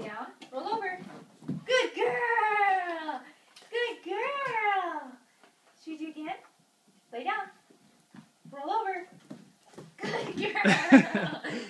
Lay down. Roll over. Good girl. Good girl. Should we do again? Lay down. Roll over. Good girl.